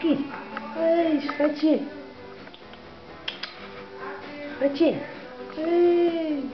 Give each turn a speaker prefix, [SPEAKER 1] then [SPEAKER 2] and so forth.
[SPEAKER 1] Aqui. Ei, Fati. Fati. Ei.